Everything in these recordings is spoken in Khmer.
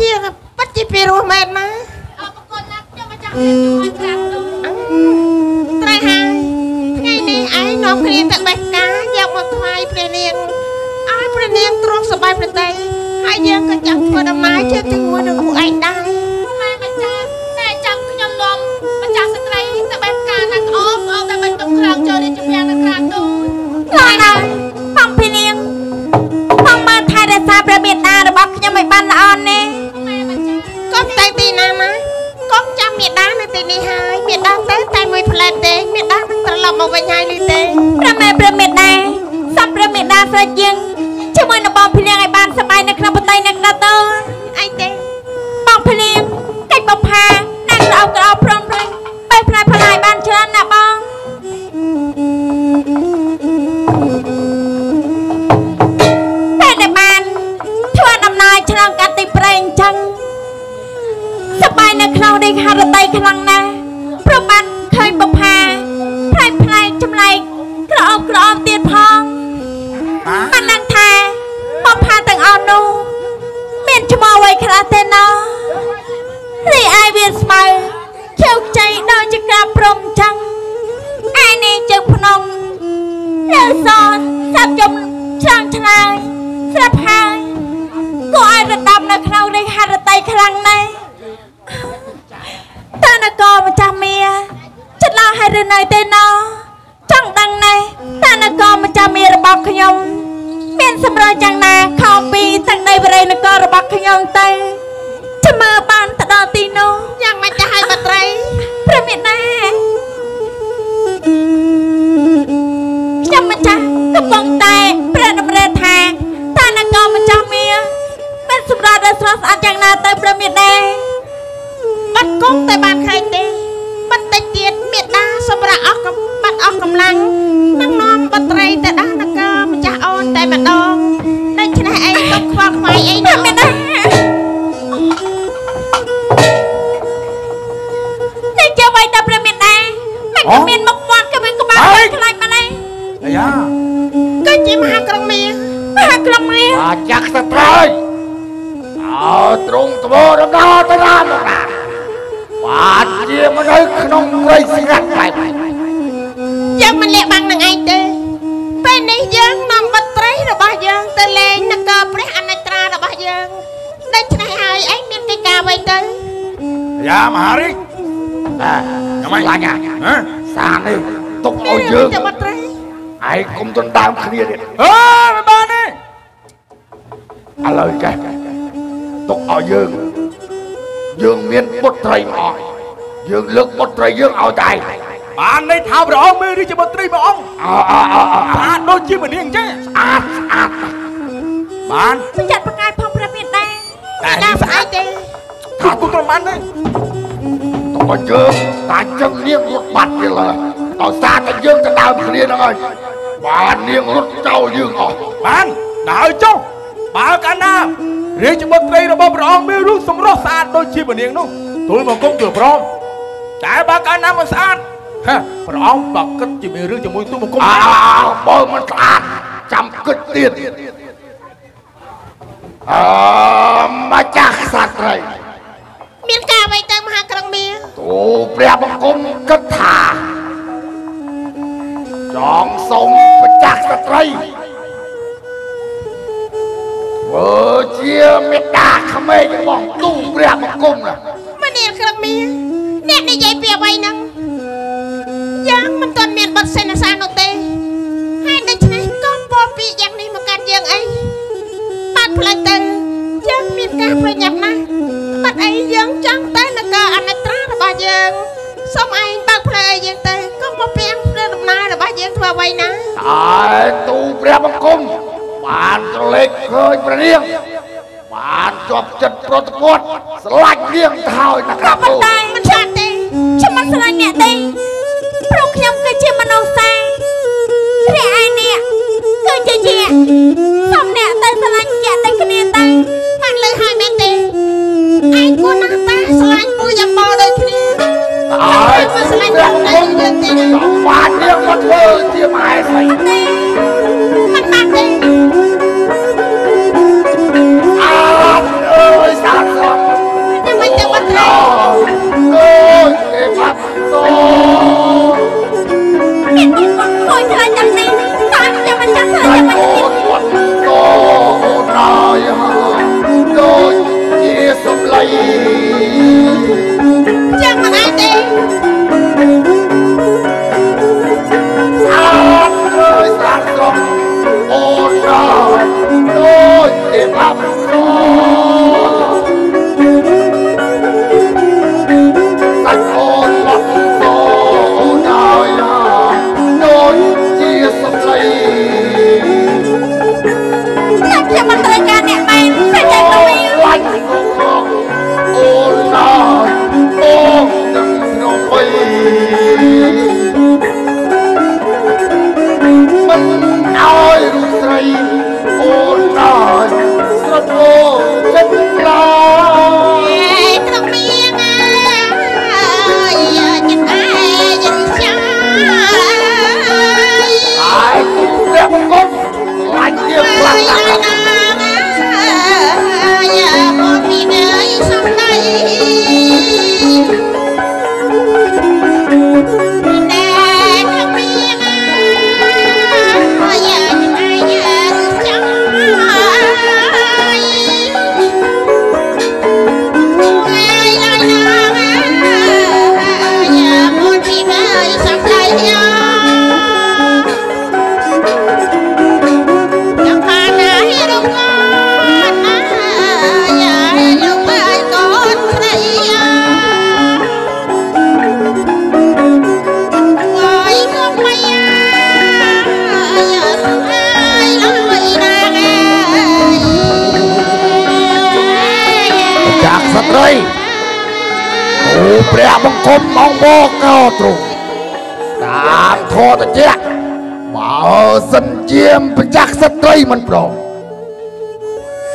ជាពិតជាពីរោះមែនណាអរគុណណាស់ខ្ញុំមកចាំជួយក្រាបទូលត្រៃហើយថ្ងៃនេះឯងនាំគ្នាទៅបេះផ្កាយកមកថ្វាយព្រះនាងឲ្យព្រះនាងទ្រង់សប្បាយប្រតីហើយយើងក៏ចង់ធ្វើដំណើរជាជាមួយនឹងពួកឯងដែរម៉ែម្ចាស់តែចាំខ្ញុំនាំម្ចាស់ស្ត្រីទៅបែបការណាក្អមអមដើម្បីទុកខ្លាំងចូលរាជវាំងនៅក្រាបទូលលោកណាបងភីនាងបងបានថែរក្សាព្រះមេត្តារបស់ខ្ញុំឲ្យបានល្អណាស់ មេដានៅទីនេះហើយមេដាទៅតែមួយផ្លែតទេមេដានឹងត្រឡប់មកវិញហើយឬទេព្រះមេព្រះមេត្តាសំព្រះមេត្តាស្រេចយើងជាមួយនឹងបងភីនាងឲ្យបានសប្បាយនៅក្នុងបន្ទៃនៅក្រាតូនអី នជាមនុស្សក្នុងព្រៃស្ងាត់បែបយើងមិនលាក់បាំងនឹងឯងទេពេលនេះយើងនាំបត្រីរបស់យើងទៅលេងនគរព្រះអនិត្រារបស់យើងដូច្នេះហើយឯងមានកិច្ចការអ្វីទៅយ៉ាមហារិកអើខ្ញុំមិនឡាញហ៎សារនេះទុកឲ្យយើងទៅបត្រីឯងកុំទន្ដើមគ្នាទៀតអើមិនបានទេឥឡូវចេះទុកឲ្យយើងយើងមានបុត្រីមកអស់ យើងលើកបុត្រីយើងឲ្យតែឯងបានន័យថាព្រះអង្គមានរាជបុត្រីព្រះអង្គអើអើអើអើស្អាតដូចជាម្នាងអញ្ចឹងស្អាតស្អាតបានប្រយ័ត្នប្រកាយផងព្រះមេត្តាតែដានេះំស្អាអីតទេថាគុំប្រមាណទេទុកឲ្យយើងតាចឹងនាងរត់បាត់វាឡើយដោយសារតែយើងទៅដើមគ្នាហ្នឹងហើយបាននាងរត់ចោលយើងអស់បានដើរចុះបើកាលណារាជបុត្រីរបស់ព្រះអង្គមានរូបសម្រស់ស្អាតដូចជាម្នាងនោះទូលមកគុំគឺព្រម តែបើកាលណាមិនស្អាតហេព្រះអង្គបើគិតជាមានរឿងជាមួយទូលមកគុំអើបើមិនស្អាតចាំគិតទៀតអឺម្ចាស់សត្វត្រី មានការអ្វីទៅមហាក្រុងមាទូព្រះបង្គំគិតថាចងសុំម្ចាស់ស្ត្រីធ្វើជាមេត្តាក្មេងរបស់ទូព្រះបង្គំណាមនាលក្រុងមា អ្នកនិយាយពីអ្វីហ្នឹងយើងមិនទាន់មានបទសេនាសានោះទេហើយដូច្នេះក៏ពោលពីយ៉ាងនេះមកកាន់យើងអីបាត់ផ្លូវទៅយើងមានការប្រញាប់ណាស់បាត់អីយើងចង់ទៅនគរអនិត្រារបស់យើងសូមឯងបើកផ្លូវឲ្យយើងទៅកុំមកពាំងផ្លូវដំណើររបស់យើងធ្វើអ្វីណាតែទូព្រះបង្គំបានត្រឡេកឃើញព្រះនាងបានជាប់ចិត្តប្រតិពត់ស្លាច់នាងទៅហើយណាក្រាបប៉ុទូន្តែមិនឆ្លាតទេខ្ញុំមិន ស្រឡាញ់អ្នកទេព្រោះខ្ញុំគឺជាមនុស្សសារីឯអ្នកគឺជាជាសុំអ្នកទៅស្រឡាញ់ជាតែគ្នាទៅបានលើហើយមែនទេឯងគួរណាស់តាឆ្លាញ់ពូយ៉ាងបោដូចគ្នាហើយព្រះបង្គំចង់បាននាងមកធ្វើជាមហេសីទេ ព្រះបង្គំមកមកកោទ្រុងតាមធរតជាបើសិនជាម្ចាស់ស្ត្រីមិនព្រម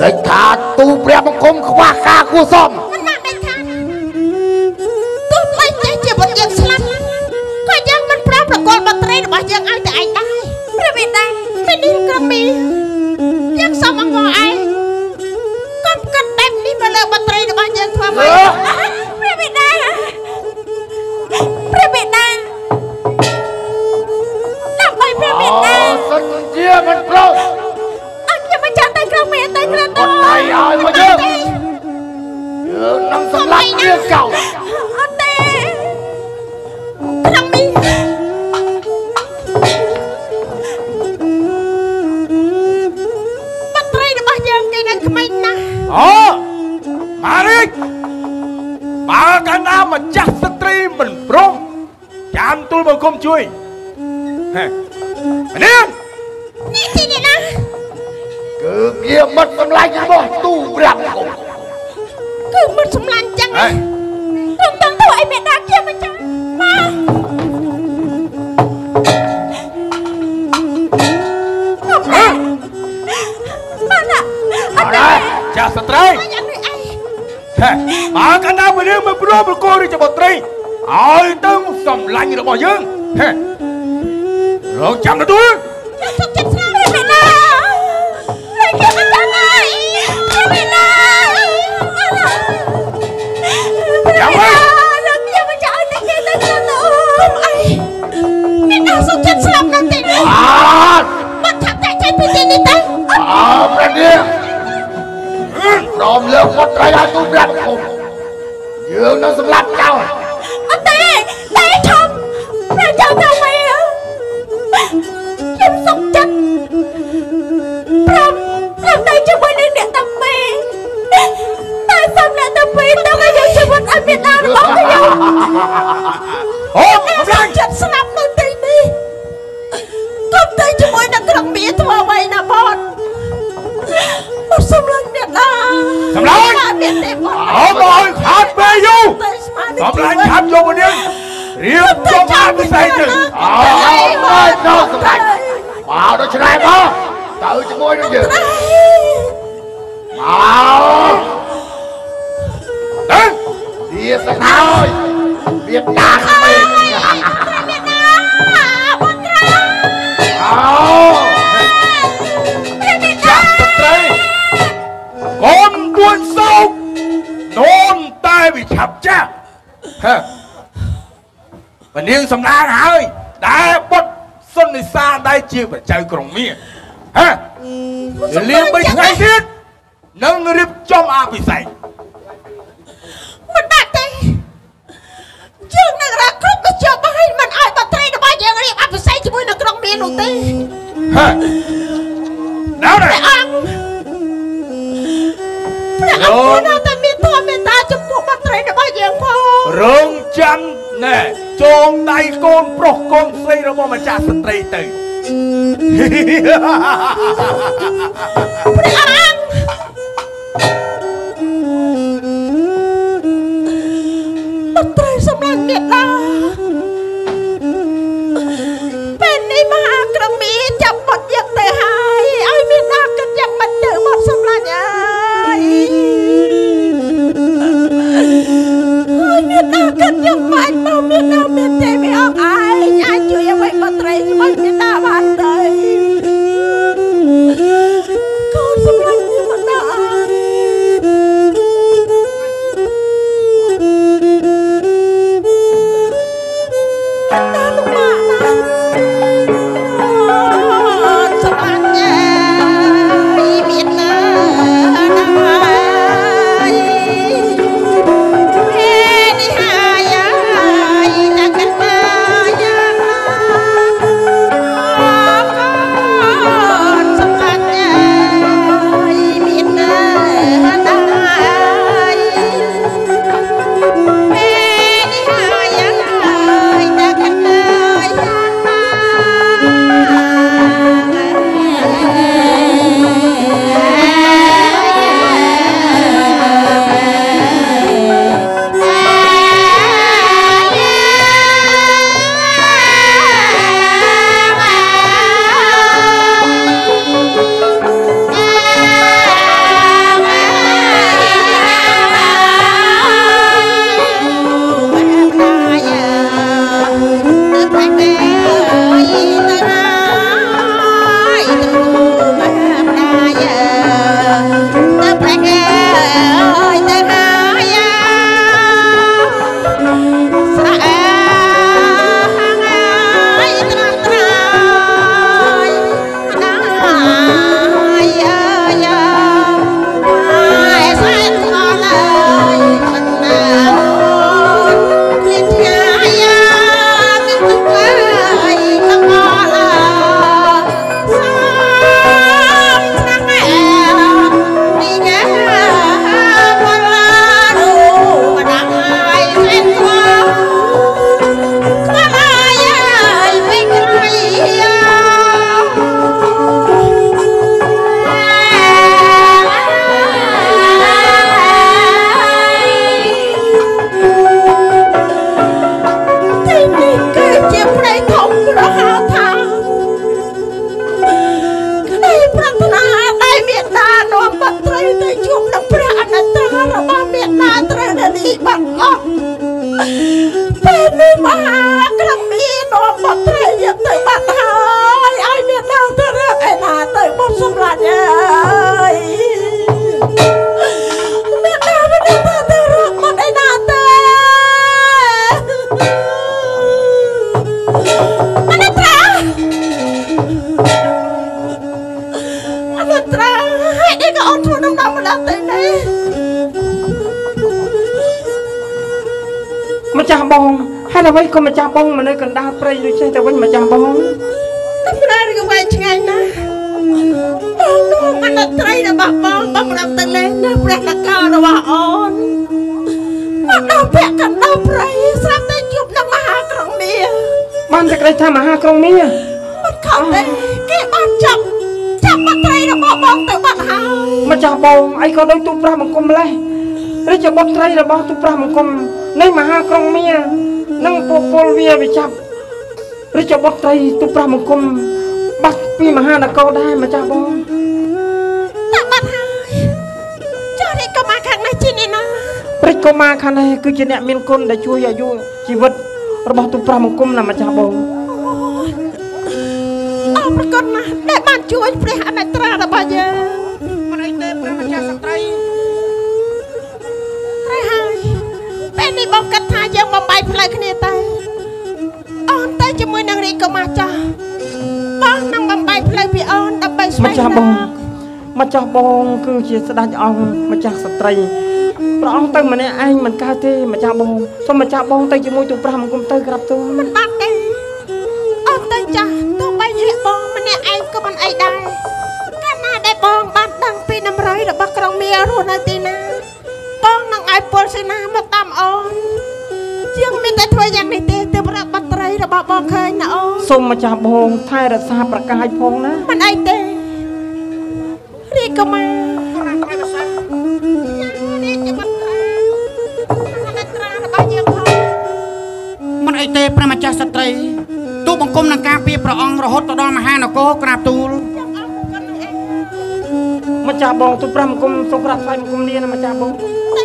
តែថាទូព្រះបង្គំខ្វះការគួសមមិនមកដេញខាតទោះបីចេះជាបុត្រយើងស្លាប់ក៏យើងមិនប្រោប្រកល់បត្រីរបស់យើងឲ្យតែឯងដែរព្រះបិតាពេលនេះក្រុមមីយើងសូមអង្វរឯងកុំគិតបែបនេះមកលើបត្រីរបស់យើងធ្វើម៉េចព្រះបិតា លាប់វាកោអត់ទេក្រុមមីបត្រីរបស់យើងគេនៅក្មេងណាស់អូម៉ារីកបើកាលណាម្ចាស់ស្ត្រីមិនព្រមចាំទូលបង្គំជួយហេនាងនេះទីនេះណាគឺវាមិត្តសម្លាញ់របស់ទូព្រះបង្គំគឺមិនសម្លាញ់ចឹង ហេខ្ញុំចង់ធ្វើឲ្យបិតាខ្ញុំមិនចាំមកមកណាអត់ទេចាស់ស្ត្រីយ៉ាងនេះអីហេបើកាលណាម្នាងមិនព្រមប្រកល់រាជបុត្រីឲ្យទៅសម្លាញ់របស់យើងហេរងចាំទទួល នៅទីនេះអត់បាត់ថាតែចេញពីទីនេះទៅអើព្រះនាងព្រមលើកបុត្រីឲ្យទូព្រះបង្គំយើងនឹងសម្លាប់ចោលអត់ទេតែឈប់ព្រះចៅទៅវិញខ្ញុំសុខចិត្តព្រមព្រមតែជាមួយនឹងអ្នកតាមីតែសំអ្នកតាមីទៅឲ្យយកជីវិតឲ្យមានដារបស់ខ្ញុំអូកំសុឡាខញ់ចិត្តស្លាប់នៅ ជាមួយនឹងក្រុងមាធ្វើអ្វីណាបងមកសម្លាញ់អ្នកណាសម្លាញ់មានទេបងអោមកឲ្យខាត់ពេលយូរតែស្មានសម្លាញ់ខាត់យកមកនាងរៀបចំអាពិសេសនឹងអើហើយដល់សម្លាញ់មកដល់ឆ្នៃមកទៅជាមួយនឹងយើងមកទៅវាទៅហើយវាដាស់ពេកអោ អូនបួនសោកដូនតែវាឆាប់ចាស់ហេពនាងសំឡាងហើយដែលបុតសុននិសាដែលជាប្រជើក្រុងមៀហេលៀង3ថ្ងៃទៀតនឹងរៀបចំអភិសេកមិនបាក់ទេជើងនឹងរកគ្រប់ទៅជាប់ហើយមិនឲ្យបត្រីរបស់យើងរៀបអភិសេកជាមួយនៅក្រុងមៀនោះទេហេដល់ហើយ រងនៅតែមានធម៌មេត្តាចំពោះបុត្រីរបស់យើងផងរងចាំណែចងដៃកូនប្រុសកូនស្រីរបស់ម្ចាស់ស្ត្រីទៅព្រះអង្គបុត្រីសម្លាញ់មេត្តាពេលនេះមហាក្រមៀនចាប់បុតយើងទៅហើយ ដាគិតយ៉ាងមិនមកមេដាមានទេមេអងឯងអាចជួយអ្វីបត្រីសម្លាញ់មេដាបានទេកូនសម្លាញ់មានម្ដាកណ្ដាលលោកម៉ាក់ណា ហេតុអ្វីក៏ម្ចាស់បងមកនៅកណ្ដាលព្រៃដូចចេះតែវិញម្ចាស់បងតែប្រារក៏វែងឆ្ងាញ់ណាស់បងនោះអនុត្រីរបស់បងបងរាប់ទៅលេងនៅព្រះនគររបស់អូនមកដល់ពាក់កណ្ដោព្រៃស្រាប់តែជួបនឹងមហាក្រុងមាបានតែក្តីថាមហាក្រុងមាមិនខំទេគេបានចាប់ចាប់បត្រីរបស់បងទៅបាត់ហើយម្ចាស់បងអីក៏ដូចទូប្រាស់បង្គំម្លេះរាជបុត្រីរបស់ទូប្រាស់បង្គំនៃមហាក្រុងមា នឹងពពលវាវិចាប់រាជបុត្រីទូប្រាស់បង្គំបាត់ពីមហានគរដែរម្ចាស់បងតែបាត់ហើយចុះនេះក៏មកខាងនេះជានេះណាព្រះកុមារខាងនេះគឺជាអ្នកមានគុណដែលជួយអាយុជីវិតរបស់ទូប្រាស់បង្គំណាម្ចាស់បងអរប្រកបណាស់ដែលបានជួយព្រះអនុត្រារបស់យើង ថាយើងបំបីផ្លូវគ្នាទៅអូនទៅជាមួយនឹងរីកុមារចាស់បងនឹងបំបីផ្លូវពីអូនដើម្បីស្វែម្ងចាស់របងកម្ចាស់បងគឺជាស្ដេចអង្គម្ចាស់ស្ត្រីព្រះអង្គទៅម្នាក់ឯងមិនកើតទេម្ចាស់បងសូមម្ចាស់បងទៅជាមួយទូប្រាស់បង្គំទៅក្រាប់ទូលមិនបាត់ទេអូនទៅចាស់ទោះបីជាបងម្នាក់ឯងក៏មិនអីដែរកាលណាដែលបងបានដឹងពីដំរីរបស់ក្រុងមារស់នៅទីណាបងនឹងឲ្យពលសេនាមកតាមអូន ធ្វើយ៉ាងនេះទេទើបរកបត្រីរបស់បងឃើញណាអូនសូមម្ចាស់បងថែរក្សាប្រកាយផងណាមិនអីទេរាជកុមារនេះជាបត្រីបត្រីរបស់យើងផងមិនអីទេព្រះម្ចាស់ស្ត្រីទូបង្គំនឹងការពារព្រះអង្គរហូតទៅដល់មហានគរក្រាបទូលម្ចាស់បងទូព្រះបង្គំសូមក្រាបថ្វាយបង្គំលាណាម្ចាស់បងតែ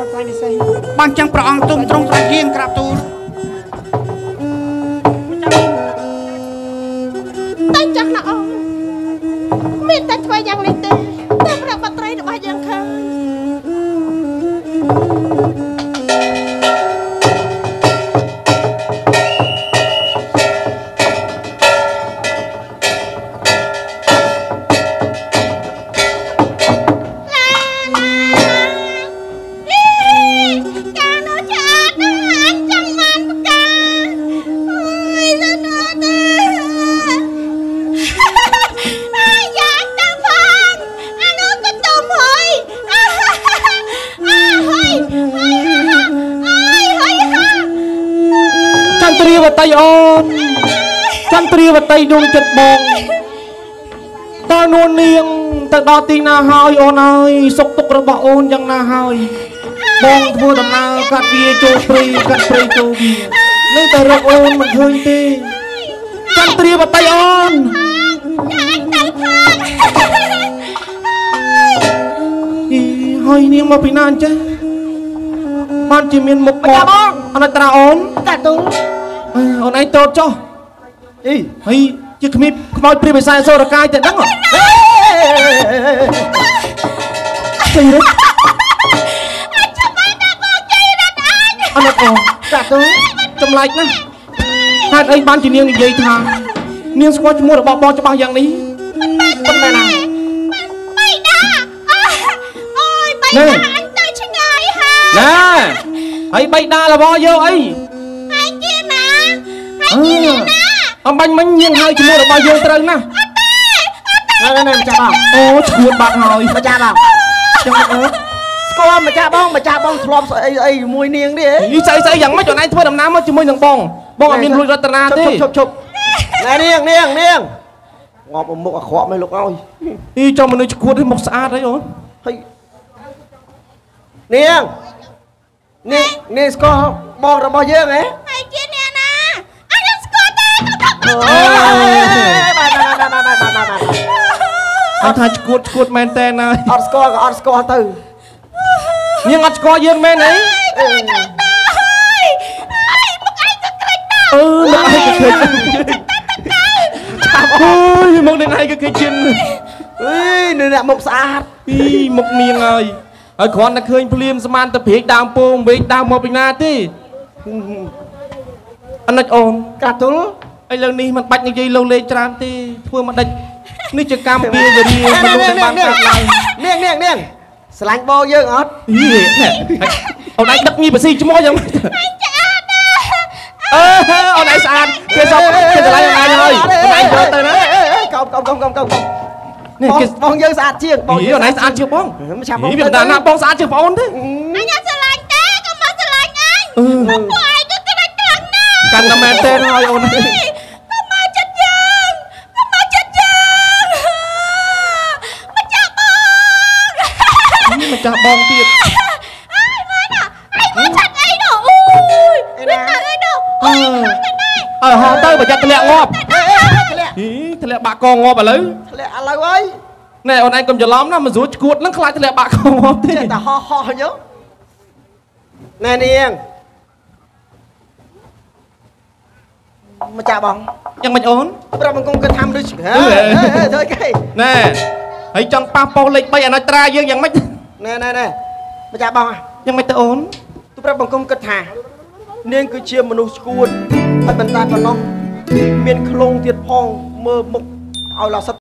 ចាស់អនុថ្លៃពិសេសបានចឹងព្រះអង្គទុំទ្រង់ត្រាច់យាងក្រាបទូលតែចាស់ណាអូនមានតែធ្វើយ៉ាងនេះទេ ដួងចិត្តបងតើនួននាងទៅដល់ទីណាហើយអូនអើយសុខទុក្ខរបស់អូនយ៉ាងណាហើយបងធ្វើដំណើរកាត់វាចូលព្រៃកាត់ព្រៃចូលវានៅតែរកអូនមិនឃើញទេចន្ទ្រាវតីអូនអីហើយនាងមកពីណាអញ្ចឹងបានជាមានមុខមកអនុត្រាអូនតាទូលអើអូនឯងតូចចុះ អីហើយជាគ្មានខ្មោចព្រាបិសាចសូរកាយតែដឹងហ៎ចៃរត់អនុតអូនតាទូចម្លែកណាស់ហេតុអីបានជានាងនិយាយថានាងស្គាល់ឈ្មោះរបស់បងច្បាស់យ៉ាងនេះប៉ុន្តែណាបៃតាអូយបៃតាអញទៅឆ្ងាយហើយណែហើយបៃតារបស់យកអីហើយជាណាហើយអឺជាណា អំបាញ់មិញញៀងហើយឈ្មោះរបស់យើងត្រូវណាស់ណែណែម្ចាស់បងអូឈួតបាត់ហើយម្ចាស់បងចឹងមិនអើស្គាល់ម្ចាស់បងម្ចាស់បងធ្លាប់ស្អីអីជាមួយនាងទេយីស្អីស្អីយ៉ាងម៉េចអូនឯងធ្វើដំណើរមកជាមួយនឹងបងបងអត់មានរួចរតនាទេឈប់ឈប់ណែនាងនាងនាងងាប់មុខអាក្រក់មិនលោកអើយយីចុះមនុស្សឈួតឲ្យមុខស្អាតអីអូនហើយនាងនាងនាងស្គាល់បងរបស់យើងហ៎ អូយបាទបាទបាទបាទបាទបាទអញថាឈួតឈួតមែនតើណាអត់ស្គាល់ក៏អត់ស្គាល់ទៅនាងអត់ស្គាល់យើងមែនអីអឺមកឲ្យគេឃើញចាំអើយមកនឹងឲ្យគេឃើញជិនអីនៅអ្នកមុខស្អាតអីមុខនាងហើយហើយគ្រាន់តែឃើញភ្លាមស្មានតែព្រាកដើមពោងវែងដើមមកពីណាទេអនិចអូនកាតុល ឥឡូវនេះมันបាច់និយាយលោលេងច្រើនទេធ្វើមកដេចនេះជាកម្មពីវេរាមនុស្សដែលបានកើតឡើងនាងនាងនាងស្រឡាញ់បងយើងអត់ហីអូនឯងដឹកញីបស៊ីឈ្មោះយ៉ាងម៉េចអឺអូនឯងស្អាតគេសពគេឆ្លៃអូនឯងហើយអូនឯងយកទៅណាកោបកោបកោបកោបកោបនេះបងគេបងយើងស្អាតជាងបងអូនឯងស្អាតជាងបងមិនឆាប់នេះវាមិនដាណាបងស្អាតជាងបងអូនទេអញស្រឡាញ់ទេកុំមកស្រឡាញ់អញអឺពួកឯងក៏ក្រាច់ខ្លាំងណាស់កាន់តែមែនទេហើយអូន ចាស់បងទៀតអញមកឆាត់អីនោះអូយវាទៅអីនោះអឺអើហោទៅបើចាត់ធ្លាក់ងាប់អេអេធ្លាក់ហីធ្លាក់បាក់កងងាប់ឥឡូវធ្លាក់ឥឡូវហើយណែអូនឯងកុំច្រឡំណាមិនស្រួលឈួតនឹងខ្លាចធ្លាក់បាក់កងងាប់ទេចេះតែហោះហោះញោណែនាងមកចាបងយ៉ាងម៉េចអូនប្រាប់បង្គំគាត់ថាមនុស្សហេអឺធ្វើគេណែហើយចង់ប៉ះប៉ោះលេខ3អាណិចត្រាយើងយ៉ាងម៉េច ណែណែណែមកចាបងយ៉ាងម៉េចទៅអូនទូប្រាប់បង្គំគាត់ថា នាងគឺជាមនុស្សឈួតហើយប៉ុន្តែប៉ុណ្ណោះមានឃ្លងទៀតផងមើលមុខឲ្យឡោះសិត